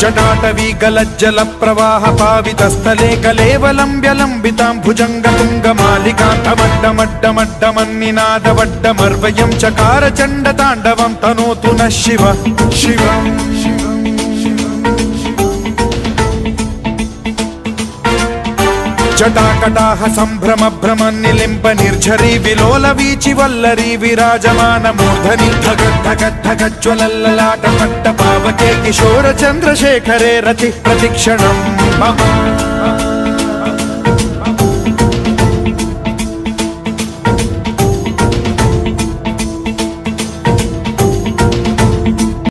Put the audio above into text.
चटाटवीकलज्जलप्रवाहपावितस्थले कलेवलम् व्यलम्बितां भुजङ्गमालिकान्धमड्डमड्डमड्डमन्निनादमड्डमर्वयं चकारचण्डताण्डवं तनोतु नः शिव शिवम् జటాకటాహ సంభ్రమ భ్రమ నిలింప నిర్ఝరీ విలోల వీచి వల్లరి విరాజమాన మూర్ధని ధగ పట్ట పావకే కిశోర చంద్రశేఖరే రతి ప్రతిక్షణం. మమ